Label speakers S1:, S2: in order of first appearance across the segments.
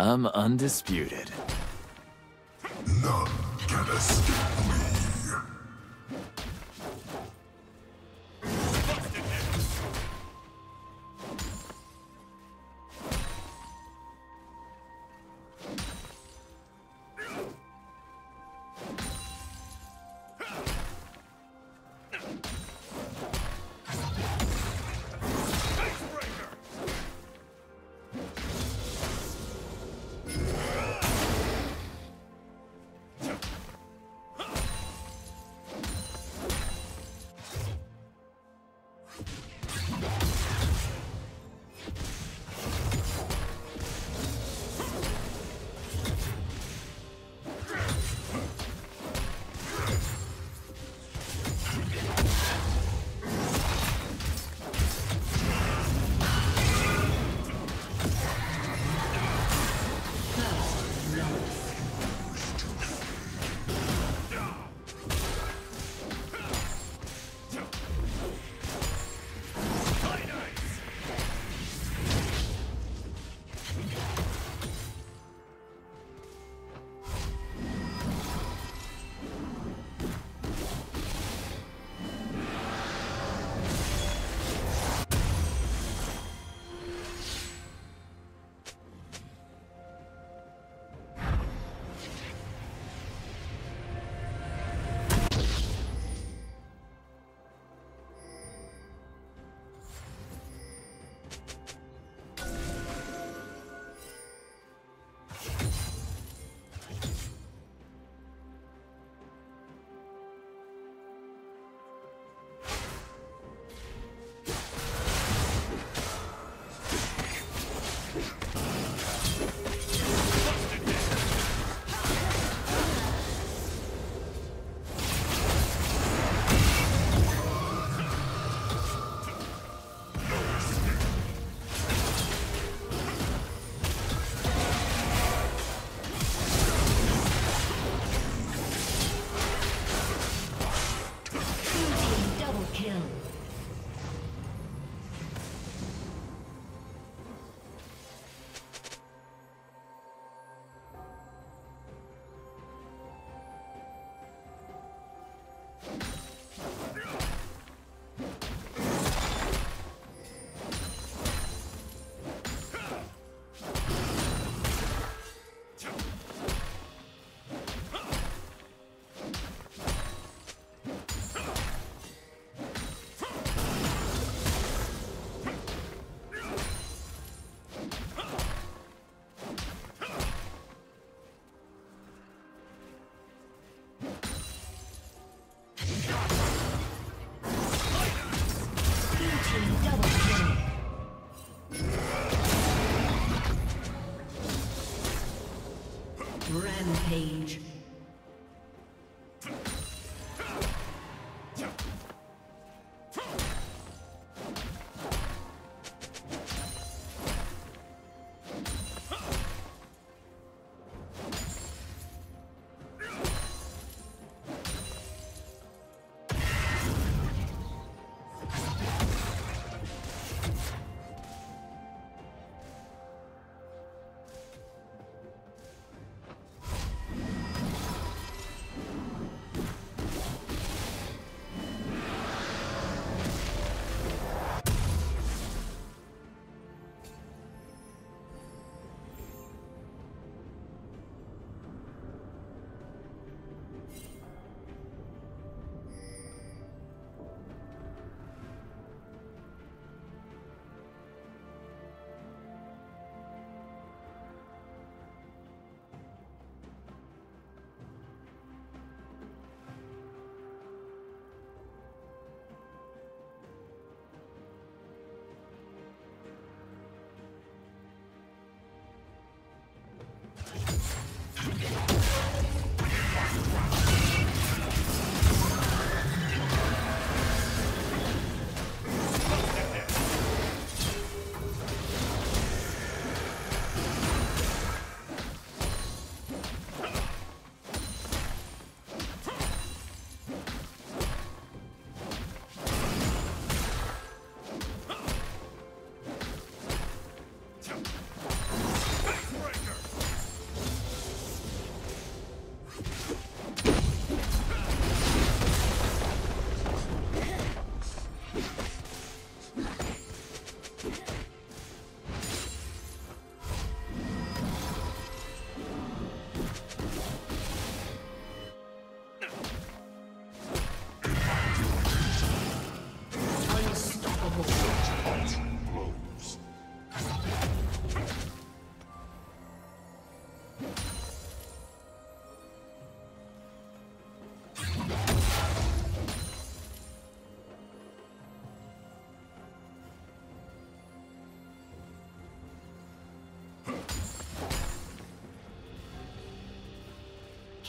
S1: I'm undisputed.
S2: None can escape me.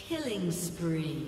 S2: Killing spree.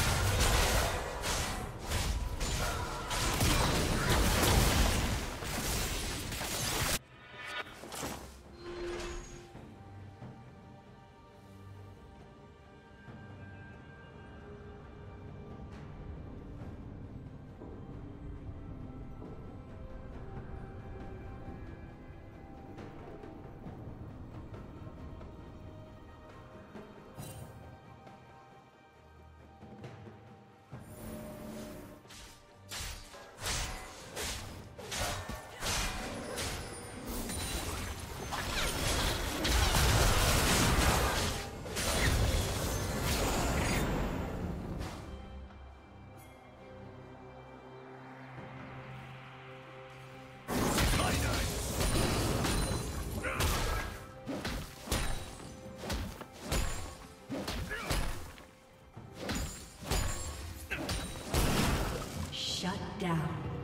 S2: Shut down.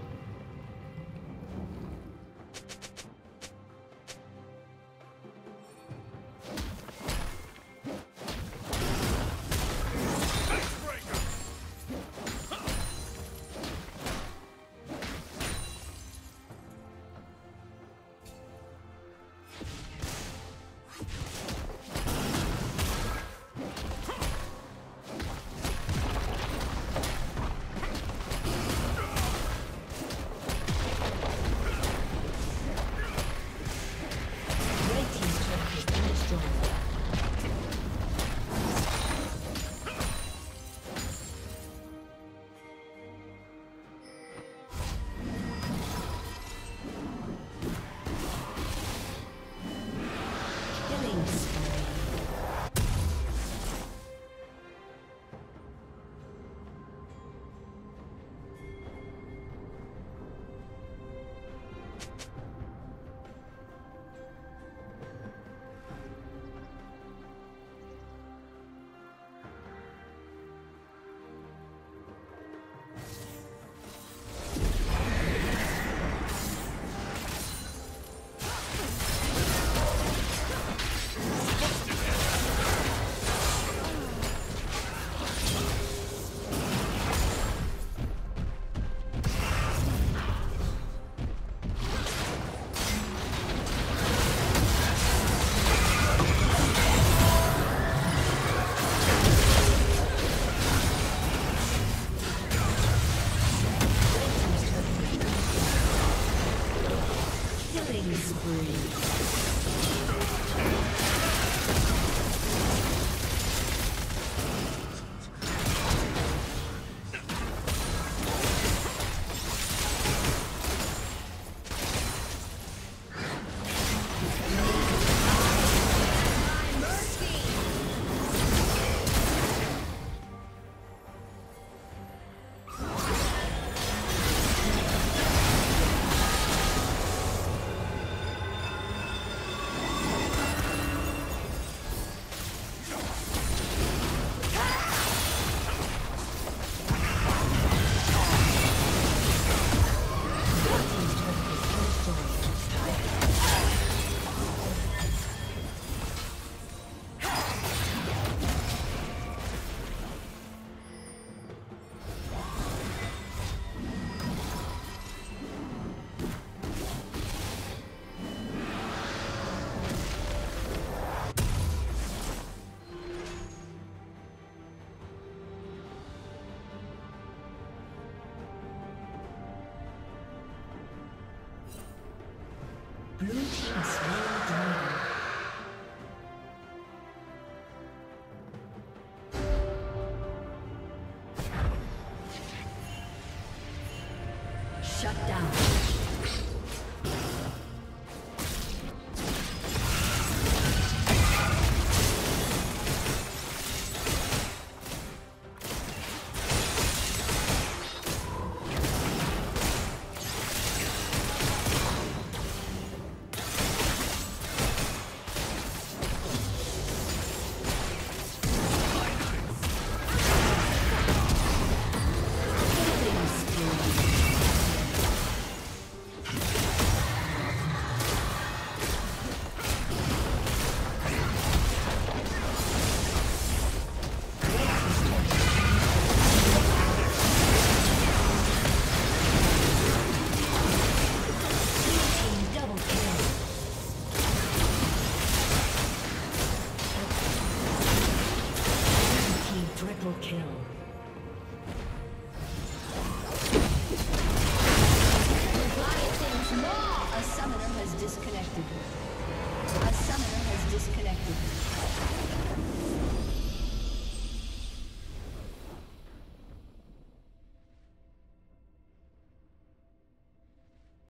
S2: Spree. Slain